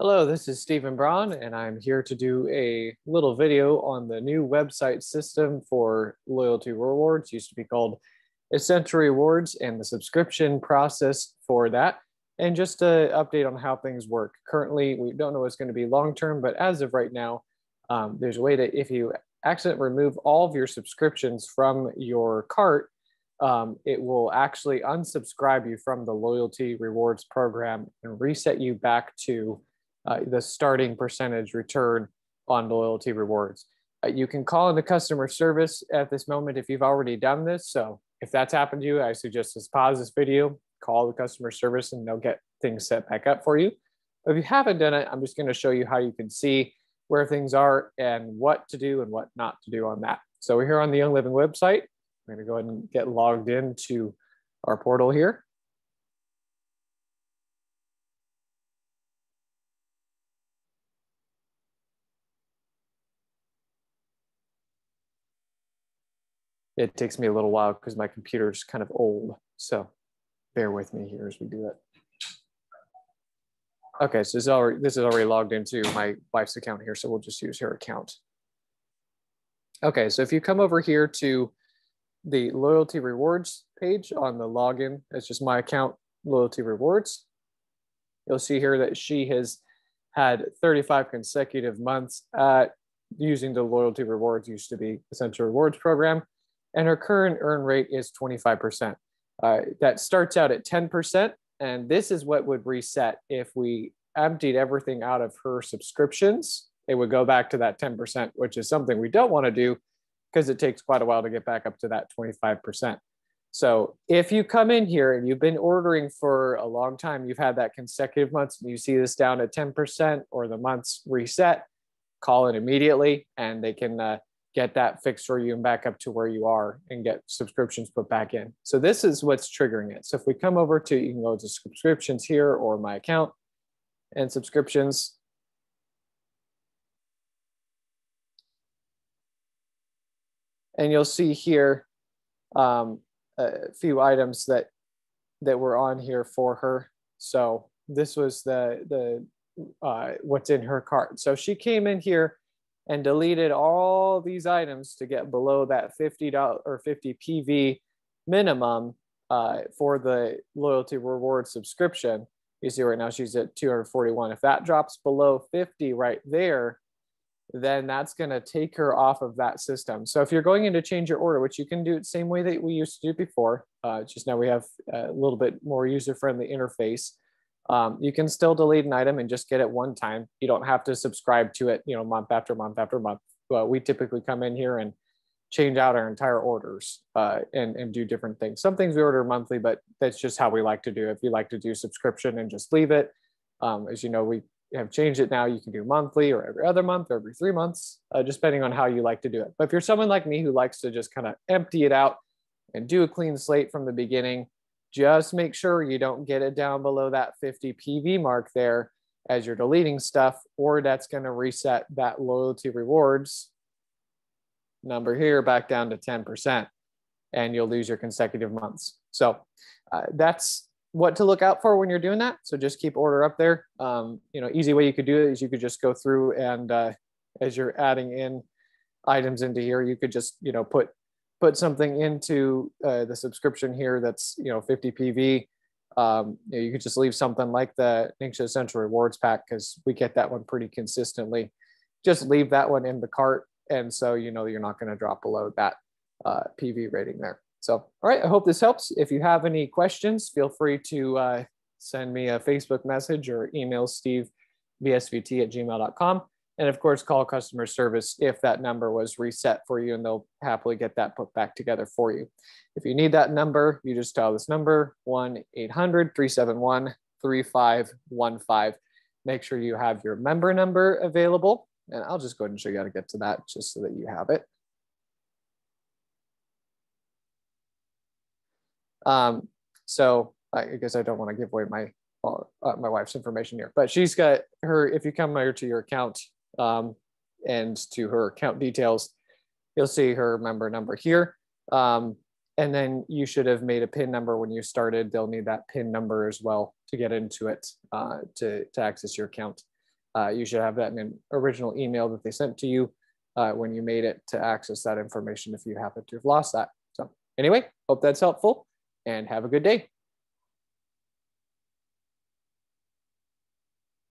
Hello, this is Stephen Braun, and I'm here to do a little video on the new website system for loyalty rewards. Used to be called Essential Rewards and the subscription process for that. And just an update on how things work. Currently, we don't know what's going to be long term, but as of right now, um, there's a way to, if you accidentally remove all of your subscriptions from your cart, um, it will actually unsubscribe you from the loyalty rewards program and reset you back to uh, the starting percentage return on loyalty rewards. Uh, you can call into customer service at this moment if you've already done this. So if that's happened to you, I suggest just pause this video, call the customer service, and they'll get things set back up for you. But if you haven't done it, I'm just going to show you how you can see where things are and what to do and what not to do on that. So we're here on the Young Living website. I'm going to go ahead and get logged into our portal here. It takes me a little while because my computer's kind of old. So bear with me here as we do it. Okay, so this is already, this is already logged into my wife's account here, so we'll just use her account. Okay, so if you come over here to the loyalty rewards page on the login, it's just my account loyalty rewards. You'll see here that she has had 35 consecutive months at using the loyalty rewards used to be essential rewards program and her current earn rate is 25%. Uh, that starts out at 10%, and this is what would reset if we emptied everything out of her subscriptions. It would go back to that 10%, which is something we don't want to do because it takes quite a while to get back up to that 25%. So if you come in here and you've been ordering for a long time, you've had that consecutive months and you see this down at 10% or the months reset, call it immediately and they can uh, get that fixed for you and back up to where you are and get subscriptions put back in. So this is what's triggering it. So if we come over to, you can go to subscriptions here or my account and subscriptions. And you'll see here um, a few items that that were on here for her. So this was the the uh, what's in her cart. So she came in here and deleted all these items to get below that $50 or 50 PV minimum uh, for the loyalty reward subscription. You see right now she's at 241. If that drops below 50 right there, then that's going to take her off of that system. So if you're going in to change your order, which you can do it same way that we used to do before, uh, just now we have a little bit more user-friendly interface. Um, you can still delete an item and just get it one time. You don't have to subscribe to it, you know, month after month after month. But we typically come in here and change out our entire orders uh, and, and do different things. Some things we order monthly, but that's just how we like to do. If you like to do subscription and just leave it, um, as you know, we have changed it now. You can do monthly or every other month or every three months, uh, just depending on how you like to do it. But if you're someone like me who likes to just kind of empty it out and do a clean slate from the beginning, just make sure you don't get it down below that 50 PV mark there as you're deleting stuff, or that's going to reset that loyalty rewards number here back down to 10%, and you'll lose your consecutive months. So uh, that's what to look out for when you're doing that. So just keep order up there. Um, you know, easy way you could do it is you could just go through and uh, as you're adding in items into here, you could just, you know, put put something into uh, the subscription here that's you know 50 PV, um, you, know, you, could just leave something like the Ningxia Essential Rewards Pack because we get that one pretty consistently. Just leave that one in the cart, and so you know you're not going to drop below that uh, PV rating there. So, all right, I hope this helps. If you have any questions, feel free to uh, send me a Facebook message or email steve vsvt at gmail.com. And of course, call customer service if that number was reset for you, and they'll happily get that put back together for you. If you need that number, you just dial this number 1 800 371 3515. Make sure you have your member number available. And I'll just go ahead and show you how to get to that just so that you have it. Um, so I guess I don't want to give away my uh, my wife's information here, but she's got her. If you come here to your account, um, and to her account details. You'll see her member number here. Um, and then you should have made a PIN number when you started. They'll need that PIN number as well to get into it uh, to, to access your account. Uh, you should have that in an original email that they sent to you uh, when you made it to access that information if you happen to have lost that. So anyway, hope that's helpful and have a good day.